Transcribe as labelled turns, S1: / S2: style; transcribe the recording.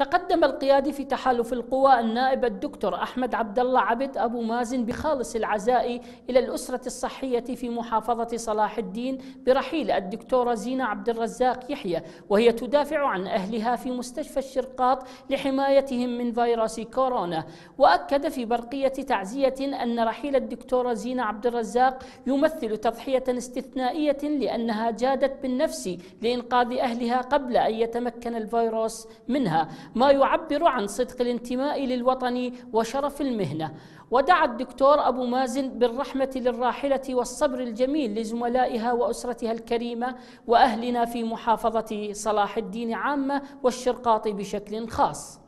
S1: تقدم القيادي في تحالف القوى النائب الدكتور أحمد عبد الله عبد أبو مازن بخالص العزاء إلى الأسرة الصحية في محافظة صلاح الدين برحيل الدكتورة زينة عبد الرزاق يحيى وهي تدافع عن أهلها في مستشفى الشرقاط لحمايتهم من فيروس كورونا. وأكد في برقية تعزية أن رحيل الدكتورة زينة عبد الرزاق يمثل تضحية استثنائية لأنها جادت بالنفس لإنقاذ أهلها قبل أن يتمكن الفيروس منها. ما يعبر عن صدق الانتماء للوطن وشرف المهنة. ودعا الدكتور أبو مازن بالرحمة للراحلة والصبر الجميل لزملائها وأسرتها الكريمة وأهلنا في محافظة صلاح الدين عامة والشرقاط بشكل خاص.